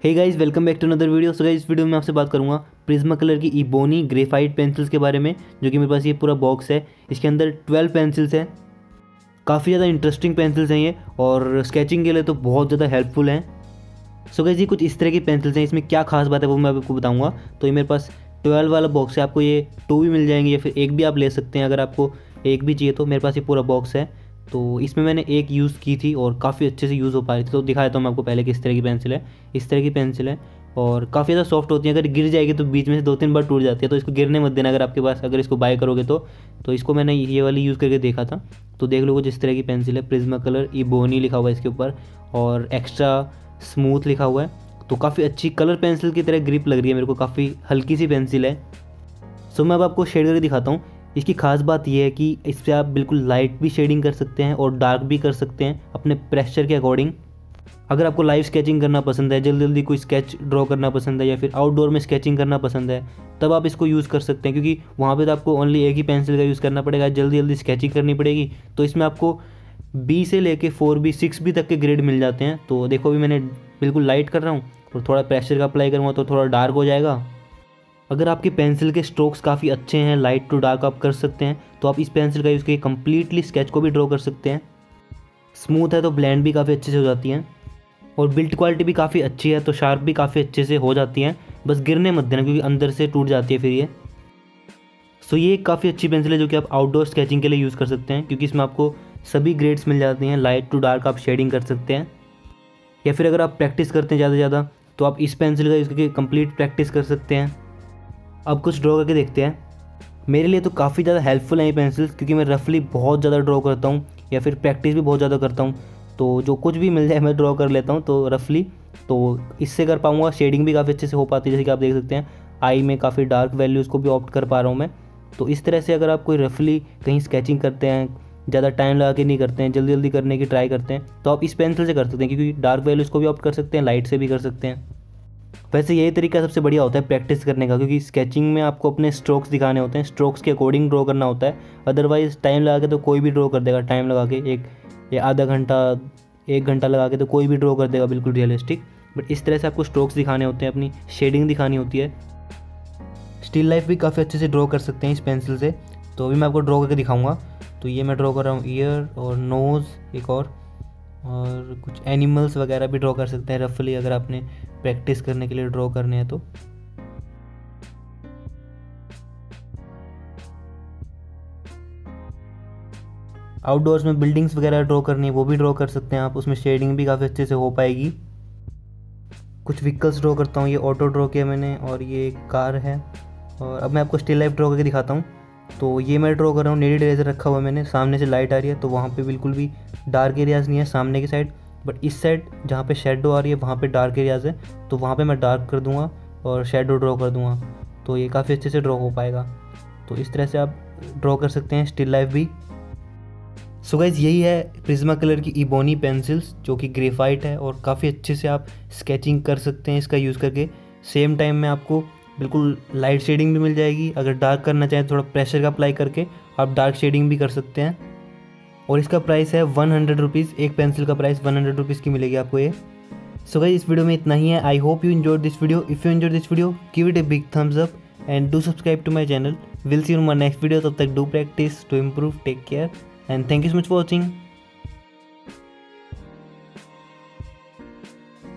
Hey guys welcome back to another video so guys video में आपसे बात करूँगा प्रिज्मा कलर की इबोनी ग्रेफाइट पेंसिल्स के बारे में, जो कि मेरे पास ये पूरा बॉक्स है। इसके अंदर 12 पेंसिल्स हैं। काफ़ी ज़्यादा इंटरेस्टिंग पेंसिल्स हैं ये, और स्केचिंग के लिए तो बहुत ज़्यादा हेल्पफुल हैं। सो गाइस ये कुछ इस तरह की पेंसिल्स हैं, इसमें क्या खास बात है वो मैं आपको बताऊँगा। तो ये मेरे पास ट्वेल्व वाला बॉक्स है, आपको ये टू भी मिल जाएँगे, या फिर एक भी आप ले सकते हैं अगर आपको एक भी चाहिए तो। मेरे पास ये पूरा बॉक्स है। तो इसमें मैंने एक यूज़ की थी और काफ़ी अच्छे से यूज़ हो पा रही थी। तो दिखाया था मैं आपको पहले किस तरह की पेंसिल है। इस तरह की पेंसिल है और काफ़ी ज़्यादा सॉफ्ट होती है। अगर गिर जाएगी तो बीच में से दो तीन बार टूट जाती है। तो इसको गिरने मत देना अगर आपके पास, अगर इसको बाय करोगे तो। तो इसको मैंने ये वाली यूज़ करके देखा था। तो देख लो जिस तरह की पेंसिल है। प्रिज्मा कलर इबोनी लिखा हुआ है इसके ऊपर और एक्स्ट्रा स्मूथ लिखा हुआ है। तो काफ़ी अच्छी कलर पेंसिल की तरह ग्रिप लग रही है मेरे को। काफ़ी हल्की सी पेंसिल है। सो मैं अब आपको शेड करके दिखाता हूँ। इसकी खास बात यह है कि इस पर आप बिल्कुल लाइट भी शेडिंग कर सकते हैं और डार्क भी कर सकते हैं अपने प्रेशर के अकॉर्डिंग अगर आपको लाइव स्केचिंग करना पसंद है जल्दी जल्दी कोई स्केच ड्रॉ करना पसंद है या फिर आउटडोर में स्केचिंग करना पसंद है, तब आप इसको यूज़ कर सकते हैं क्योंकि वहाँ पे तो आपको ओनली एक ही पेंसिल का यूज़ करना पड़ेगा जल्दी जल्दी स्केचिंग करनी पड़ेगी। तो इसमें आपको बी से लेके फोर बी सिक्स बी तक के ग्रेड मिल जाते हैं। तो देखो अभी मैंने बिल्कुल लाइट कर रहा हूँ और थोड़ा प्रेशर का अप्लाई करूँगा तो थोड़ा डार्क हो जाएगा। अगर आपकी पेंसिल के स्ट्रोक्स काफ़ी अच्छे हैं लाइट टू डार्क आप कर सकते हैं तो आप इस पेंसिल का यूज़ करके कम्प्लीटली स्केच को भी ड्रॉ कर सकते हैं। स्मूथ है तो ब्लेंड भी काफ़ी अच्छे से हो जाती हैं। और बिल्ट क्वालिटी भी काफ़ी अच्छी है तो शार्प भी काफ़ी अच्छे से हो जाती हैं। बस गिरने मत देना, क्योंकि अंदर से टूट जाती है फिर ये। सो ये एक काफ़ी अच्छी पेंसिल है जो कि आप आउटडोर स्केचिंग के लिए यूज़ कर सकते हैं, क्योंकि इसमें आपको सभी ग्रेड्स मिल जाती हैं। लाइट टू डार्क आप शेडिंग कर सकते हैं। या फिर अगर आप प्रैक्टिस करते हैं ज़्यादा से ज़्यादा तो आप इस पेंसिल का यूज़ करके कंप्लीट प्रैक्टिस कर सकते हैं। अब कुछ ड्रॉ करके देखते हैं। मेरे लिए तो काफ़ी ज़्यादा हेल्पफुल हैं ये पेंसिल्स क्योंकि मैं रफली बहुत ज़्यादा ड्रॉ करता हूँ, या फिर प्रैक्टिस भी बहुत ज़्यादा करता हूँ। तो जो कुछ भी मिल जाए, मैं ड्रॉ कर लेता हूँ तो रफली तो इससे कर पाऊँगा। शेडिंग भी काफ़ी अच्छे से हो पाती है, जैसे कि आप देख सकते हैं। आई में काफ़ी डार्क वैल्यूज़ को भी ऑप्ट कर पा रहा हूँ मैं। तो इस तरह से अगर आप कोई रफली कहीं स्केचिंग करते हैं, ज़्यादा टाइम लगा के नहीं करते हैं जल्दी जल्दी करने की ट्राई करते हैं तो आप इस पेंसिल से कर सकते हैं, क्योंकि डार्क वैल्यूज़ को भी ऑप्ट कर सकते हैं लाइट से भी कर सकते हैं। वैसे यही तरीका सबसे बढ़िया होता है प्रैक्टिस करने का, क्योंकि स्केचिंग में आपको अपने स्ट्रोक्स दिखाने होते हैं स्ट्रोक्स के अकॉर्डिंग ड्रॉ करना होता है। अदरवाइज़ टाइम लगा के तो कोई भी ड्रॉ कर देगा टाइम लगा के एक, या आधा घंटा, एक घंटा लगा के तो कोई भी ड्रॉ कर देगा, बिल्कुल रियलिस्टिक बट इस तरह से आपको स्ट्रोक्स दिखाने होते हैं, अपनी शेडिंग दिखानी होती है। स्टिल लाइफ भी काफ़ी अच्छे से ड्रॉ कर सकते हैं इस पेंसिल से। तो अभी मैं आपको ड्रॉ करके दिखाऊँगा। तो ये मैं ड्रॉ कर रहा हूँ ईयर और नोज़ एक और और कुछ एनिमल्स वगैरह भी ड्रॉ कर सकते हैं रफली अगर आपने प्रैक्टिस करने के लिए ड्रॉ करने हैं तो। आउटडोर्स में बिल्डिंग्स वगैरह ड्रॉ करनी है, वो भी ड्रॉ कर सकते हैं आप, उसमें शेडिंग भी काफ़ी अच्छे से हो पाएगी। कुछ व्हीकल्स ड्रॉ करता हूँ, ये ऑटो ड्रॉ किया मैंने और ये कार है। और अब मैं आपको स्टिल लाइफ ड्रॉ करके दिखाता हूँ। तो ये मैं ड्रॉ कर रहा हूँ नेडी रेजर रखा हुआ मैंने, सामने से लाइट आ रही है तो वहाँ पे बिल्कुल भी डार्क एरियाज़ नहीं है, सामने की साइड बट इस साइड जहाँ पे शेडो आ रही है, वहाँ पे डार्क एरियाज़ है तो वहाँ पे मैं डार्क कर दूँगा और शेडो ड्रॉ कर दूँगा। तो ये काफ़ी अच्छे से ड्रॉ हो पाएगा। तो इस तरह से आप ड्रॉ कर सकते हैं स्टिल लाइफ भी। सो गाइज़ यही है प्रिज्मा कलर की इबोनी पेंसिल्स जो कि ग्रेफाइट है और काफ़ी अच्छे से आप स्केचिंग कर सकते हैं इसका यूज़ करके। सेम टाइम में आपको बिल्कुल लाइट शेडिंग भी मिल जाएगी। अगर डार्क करना चाहें थोड़ा प्रेशर का अप्लाई करके आप डार्क शेडिंग भी कर सकते हैं। और इसका प्राइस है वन हंड्रेड रुपीज़ एक पेंसिल का प्राइस वन हंड्रेड रुपीज़ की मिलेगी आपको ये। सो गई इस वीडियो में इतना ही है। I hope you enjoy this video if you enjoy this video give it a big thumbs up and do subscribe to my channel will see in my next video तब तक do practice to improve take care and thank you so much for watching